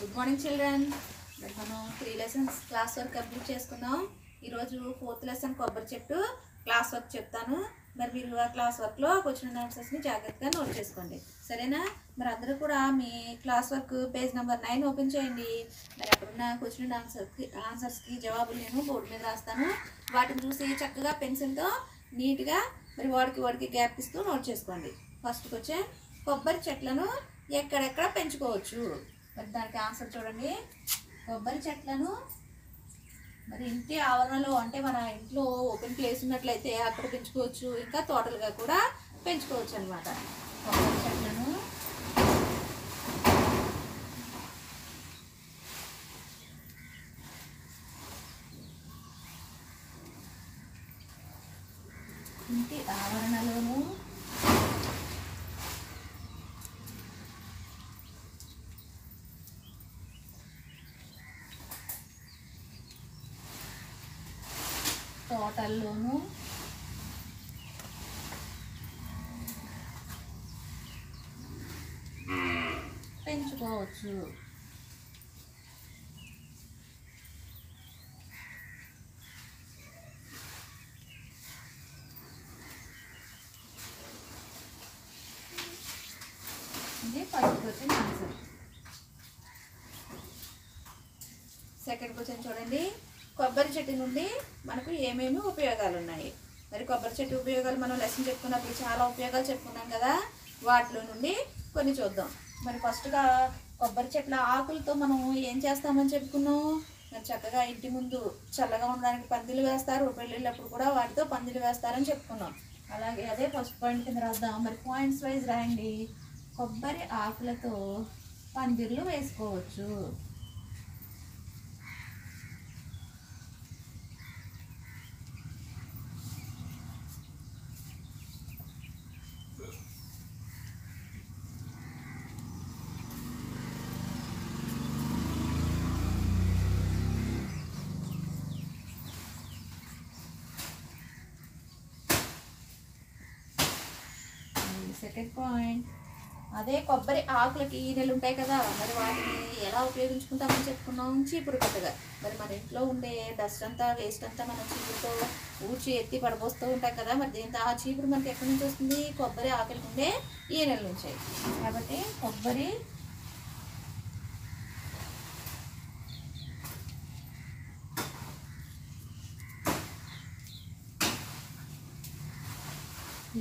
Good morning children మనం three lessons class work complete చేసుకుందాం. ఈరోజు ఫోర్త్ లెసన్ కొబ్బరి చెట్టు క్లాస్ వర్క్ చెప్తాను. మరి మీరు ఆ క్లాస్ వర్క్లో క్వశ్చన్ ఆన్సర్స్ని జాగ్రత్తగా నోట్ చేసుకోండి. సరేనా? మరి అందరూ కూడా మీ class work page number nine open చేయండి. మరి అక్కడున్న క్వశ్చన్ ఆన్సర్కి ఆన్సర్స్కి జవాబులు నేను బోర్డు మీద రాస్తాను. వాటిని చూసి చక్కగా పెన్సిల్తో నీట్గా మరి వాడికి వాడికి గ్యాప్ ఇస్తూ నోట్ చేసుకోండి. ఫస్ట్ క్వశ్చన్ కొబ్బరి చెట్లను ఎక్కడెక్కడ పెంచుకోవచ్చు? మరి దానికి ఆన్సర్ చూడండి. కొబ్బరి చెట్లను మరి ఇంటి ఆవరణలో అంటే మన ఇంట్లో ఓపెన్ ప్లేస్ ఉన్నట్లయితే అక్కడ పెంచుకోవచ్చు. ఇంకా తోటలుగా కూడా పెంచుకోవచ్చు అనమాట కొబ్బరి చెట్లను. ఇంటి ఆవరణ తోటల్లోనూ పెంచుకోవచ్చు ఇది first question answer second question చూడండి కొబ్బరి చెట్టు నుండి మనకు ఏమేమి ఉపయోగాలు ఉన్నాయి మరి కొబ్బరి చెట్టు ఉపయోగాలు మనం లెసన్ చెప్పుకున్నప్పుడు చాలా ఉపయోగాలు చెప్పుకున్నాం కదా. వాటిలో నుండి కొన్ని చూద్దాం. మరి ఫస్ట్గా కొబ్బరి చెట్ల ఆకులతో మనం ఏం చేస్తామని చెప్పుకున్నాం? మరి చక్కగా ఇంటి ముందు చల్లగా ఉండడానికి పందిలు వేస్తారు. పెళ్ళిళ్ళప్పుడు కూడా వాటితో పందిలు వేస్తారని చెప్పుకున్నాం. అలాగే అదే ఫస్ట్ పాయింట్ కింద రాద్దాం. మరి పాయింట్స్ వైజ్ రాయండి. కొబ్బరి ఆకులతో పందిర్లు వేసుకోవచ్చు. Second point. అదే కొబ్బరి ఆకులకి ఈనెలు ఉంటాయి కదా మరి వాటిని ఎలా ఉపయోగించుకుంటామని చెప్పుకున్నాం చీపురు కట్టగా. మరి మన ఇంట్లో ఉండే డస్ట్ అంతా వేస్ట్ అంతా మనం చీపురుతో ఊడ్చి ఎత్తి పడబోస్తూ ఉంటాం కదా మరి దీంతో ఆ చీపురు మనకి ఎక్కడి నుంచి వస్తుంది? కొబ్బరి ఆకులకి ఉండే ఈనెల నుంచి. కాబట్టి కొబ్బరి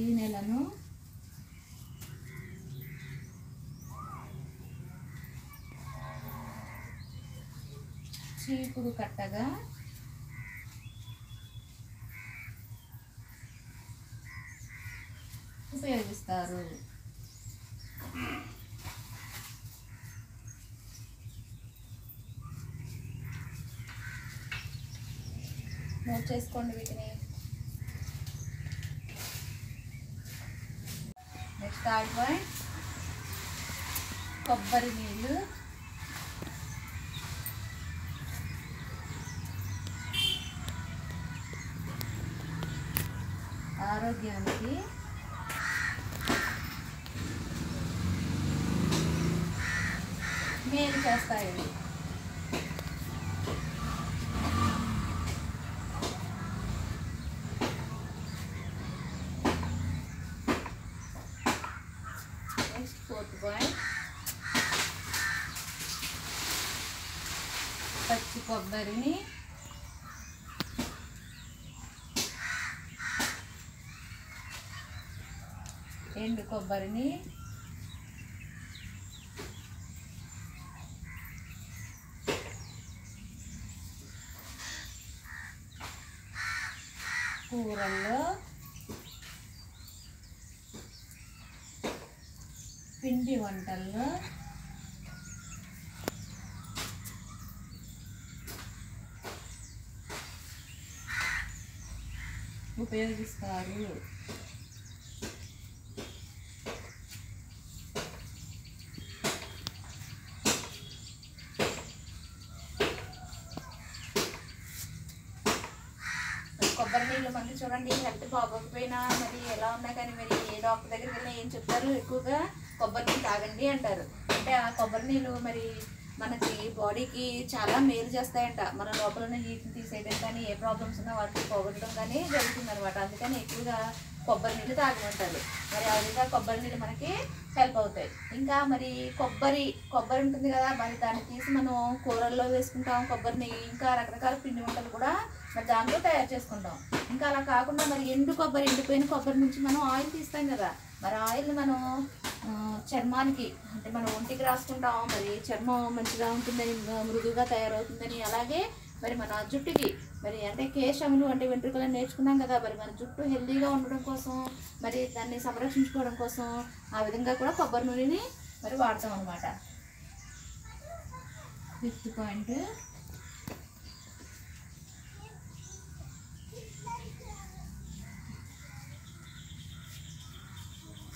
ఈనెలను చీపురు కట్టగా ఉపయోగిస్తారు. నోట్ చేసుకోండి వీటిని. నెక్స్ట్ థర్డ్ పాయింట్ కొబ్బరి నీళ్ళు. ఆరోగ్యానికి మేలు చేస్తాయి నెక్స్ట్ ఫోర్త్ పాయింట్ పచ్చి కొబ్బరిని ఎండు కొబ్బరిని. కూరల్లో పిండి వంటల్లో ఉపయోగిస్తారు కొబ్బరి నీళ్ళు మళ్ళీ చూడండి హెల్త్ బాగోకపోయినా మరి ఎలా ఉన్నా కానీ మరి ఏ డాక్టర్ దగ్గరికి వెళ్ళినా ఏం చెప్తారు ఎక్కువగా కొబ్బరి నీళ్ళు తాగండి అంటారు. అంటే ఆ కొబ్బరి నీళ్ళు మరి మనకి బాడీకి చాలా మేలు చేస్తాయంట. మన లోపల ఉన్న హీట్ని తీసేయడం కానీ ఏ ప్రాబ్లమ్స్ ఉన్నా వాటిని పోగొట్టడం కానీ జరుగుతుంది అనమాట అందుకని ఎక్కువగా కొబ్బరి నీళ్ళు తాగమంటారు మరి ఆ విధంగా కొబ్బరి నీళ్ళు మనకి హెల్ప్ అవుతాయి. ఇంకా మరి కొబ్బరి కొబ్బరి ఉంటుంది కదా మరి దాన్ని తీసి మనం కూరల్లో వేసుకుంటాం. కొబ్బరిని ఇంకా రకరకాల పిండి వంటలు కూడా మరి దాంట్లో తయారు చేసుకుంటాం. ఇంకా అలా కాకుండా మరి ఎండు కొబ్బరి ఎండిపోయిన కొబ్బరి నుంచి మనం ఆయిల్ తీస్తాం కదా. మరి ఆయిల్ని మనం చర్మానికి అంటే మనం ఒంటికి రాసుకుంటాం. మరి చర్మం మంచిగా ఉంటుందని మృదువుగా తయారవుతుందని అలాగే మరి మన జుట్టుకి మరి అంటే కేశములు అంటే వెంట్రుకలు నేర్చుకున్నాం కదా మరి మన జుట్టు హెల్దీగా ఉండడం కోసం మరి దాన్ని సంరక్షించుకోవడం కోసం ఆ విధంగా కూడా కొబ్బరి నూనెని మరి వాడతాం అనమాట ఫిఫ్త్ పాయింట్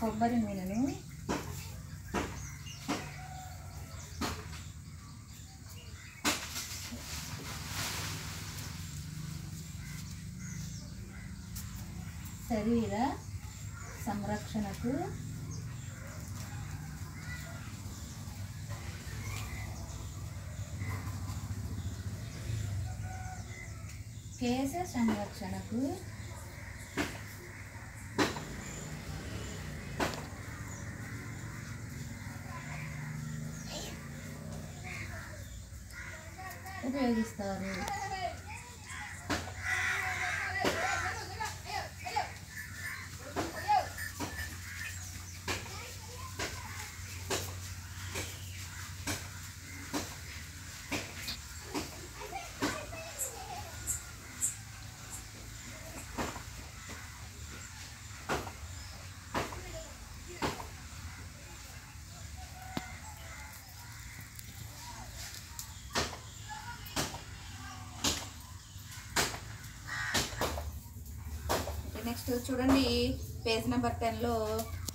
కొబ్బరి నూనెను శరీర సంరక్షణకు. కేశ సంరక్షణకు. ఉపయోగిస్తారు. నెక్స్ట్ చూడండి పేజ్ నెంబర్ టెన్లో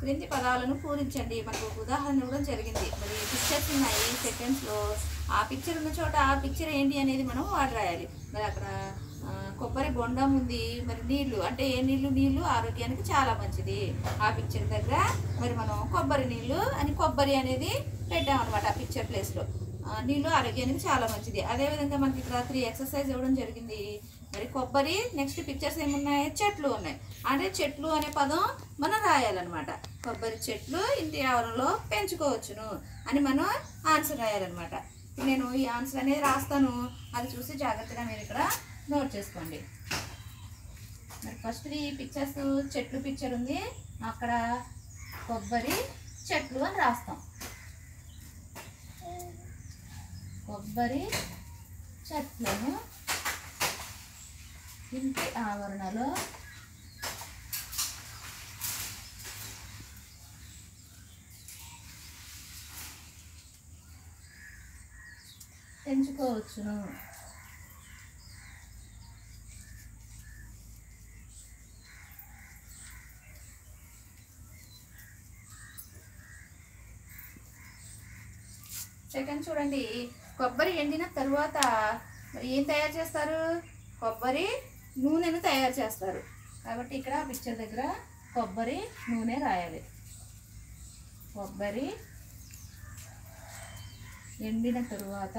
క్రింది పదాలను పూరించండి. మనకు ఒక ఉదాహరణ ఇవ్వడం జరిగింది. మరి పిక్చర్స్ ఉన్నాయి సెకండ్స్లో ఆ పిక్చర్ ఉన్న చోట ఆ పిక్చర్ ఏంటి అనేది మనం వాడు రాయాలి. మరి అక్కడ కొబ్బరి బొండం ఉంది మరి నీళ్ళు అంటే ఏ నీళ్ళు? నీళ్ళు ఆరోగ్యానికి చాలా మంచిది. ఆ పిక్చర్ దగ్గర మరి మనం కొబ్బరి నీళ్ళు అని కొబ్బరి అనేది పెట్టామన్నమాట ఆ పిక్చర్ ప్లేస్లో నీళ్ళు ఆరోగ్యానికి చాలా మంచిది. అదేవిధంగా మనకి ఇక్కడ త్రీ ఎక్సర్సైజ్ ఇవ్వడం జరిగింది. మరి కొబ్బరి నెక్స్ట్ పిక్చర్స్ ఏమున్నాయి? చెట్లు ఉన్నాయి. అంటే చెట్లు అనే పదం మనం రాయాలన్నమాట. కొబ్బరి చెట్లు ఇంటి ఆవరణలో పెంచుకోవచ్చును అని మనం ఆన్సర్ రాయాలన్నమాట. నేను ఈ ఆన్సర్ అనేది రాస్తాను. అది చూసి జాగ్రత్తగా మీరు ఇక్కడ నోట్ చేసుకోండి. మరి ఫస్ట్ ఈ పిక్చర్స్ చెట్లు పిక్చర్ ఉంది. అక్కడ కొబ్బరి చెట్లు అని రాస్తాం. కొబ్బరి చెట్లను ఇంటి ఆవరణలో పెంచుకోవచ్చును సెకండ్ చూడండి కొబ్బరి ఎండిన తర్వాత ఏం తయారు చేస్తారు? కొబ్బరి నూనెను తయారు చేస్తారు. కాబట్టి ఇక్కడ పిక్చర్ దగ్గర కొబ్బరి నూనె రాయాలి. కొబ్బరి ఎండిన తరువాత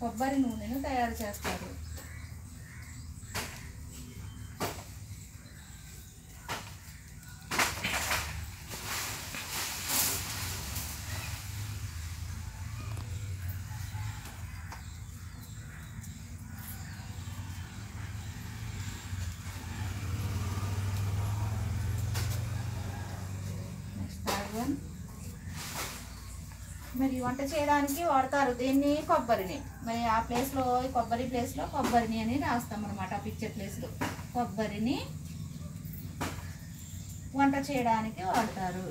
కొబ్బరి నూనెను తయారు చేస్తారు నెక్స్ట్ థర్డ్ వన్ మరి వంట చేయడానికి వాడతారు. దీన్ని? కొబ్బరిని. మరి ఆ ప్లేస్లో కొబ్బరి ప్లేస్లో కొబ్బరిని అని రాస్తాం అనమాట ఆ పిక్చర్ ప్లేస్లో కొబ్బరిని వంట చేయడానికి వాడతారు.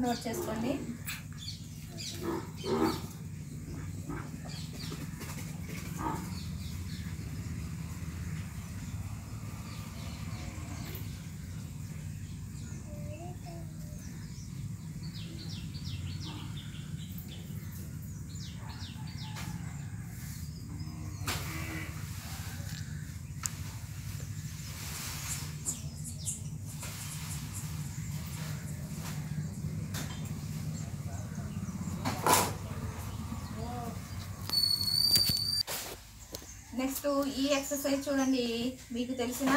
నోట్ చేసుకోండి. ఈ ఎక్సర్సైజ్ చూడండి. మీకు తెలిసిన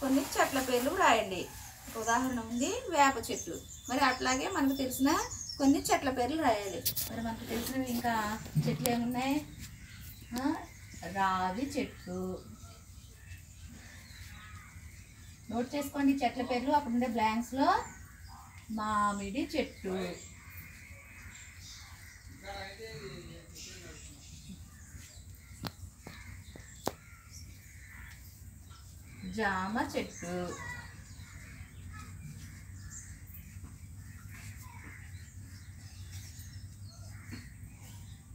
కొన్ని చెట్ల పేర్లు రాయండి. ఉదాహరణ ఉంది వేప చెట్టు. మరి అట్లాగే మనకు తెలిసిన కొన్ని చెట్ల పేర్లు రాయాలి. మరి మనకు తెలిసినవి ఇంకా చెట్లు ఏమున్నాయి? రావి చెట్టు. నోట్ చేసుకోండి చెట్ల పేర్లు. అక్కడ ఉండే బ్లాంక్స్లో మామిడి చెట్టు. జామ చెట్టు.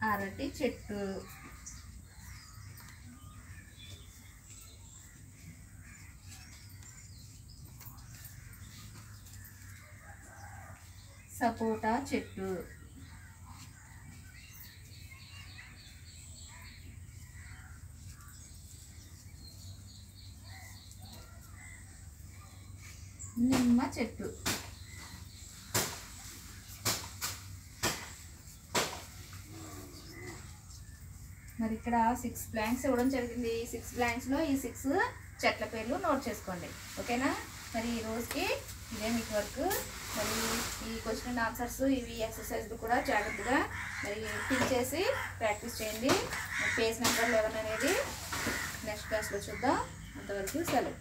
అరటి చెట్టు. సపోటా చెట్టు. చెట్టు. మరి ఇక్కడ సిక్స్ బ్లాంక్స్ ఇవ్వడం జరిగింది. ఈ సిక్స్ బ్లాంక్స్లో ఈ సిక్స్ చెట్ల పేర్లు నోట్ చేసుకోండి. ఓకేనా? మరి ఈ రోజుకి ఇదే మీకు వర్క్ మరి ఈ క్వశ్చన్ అండ్ ఆన్సర్స్ ఇవి ఎక్సర్సైజ్లు కూడా జాగ్రత్తగా మరి ఫిల్ చేసి ప్రాక్టీస్ చేయండి. పేజ్ నెంబర్ లెవెన్ అనేది నెక్స్ట్ క్లాస్లో చూద్దాం. అంతవరకు సెలవు.